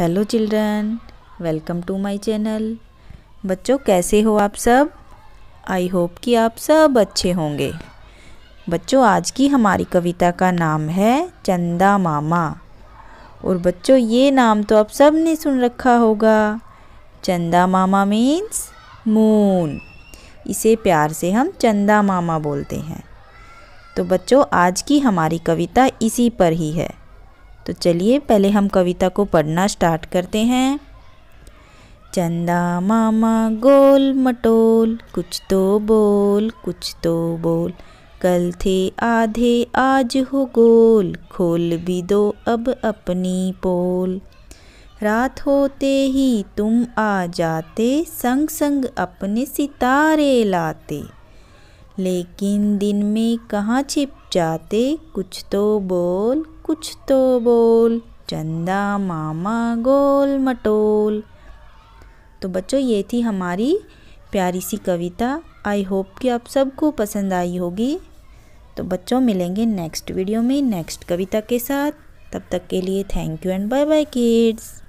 Hello children welcome to my channel बच्चों, कैसे हो आप सब? आई होप कि आप सब अच्छे होंगे। बच्चों, आज की हमारी कविता का नाम है चंदा मामा। और बच्चों, ये नाम तो आप सबने सुन रखा होगा। चंदा मामा मीन्स मून इसे प्यार से हम चंदा मामा बोलते हैं। तो बच्चों, आज की हमारी कविता इसी पर ही है। तो चलिए पहले हम कविता को पढ़ना स्टार्ट करते हैं। चंदा मामा गोल मटोल, कुछ तो बोल, कुछ तो बोल। कल थे आधे, आज हो गोल, खोल भी दो अब अपनी पोल। रात होते ही तुम आ जाते, संग संग अपने सितारे लाते। लेकिन दिन में कहाँ छिप जाते, कुछ तो बोल, कुछ तो बोल। चंदा, मामा, गोल, मटोल। तो बच्चों, ये थी हमारी प्यारी सी कविता। आई होप कि आप सबको पसंद आई होगी। तो बच्चों, मिलेंगे नेक्स्ट वीडियो में नेक्स्ट कविता के साथ। तब तक के लिए thank you and bye bye, kids.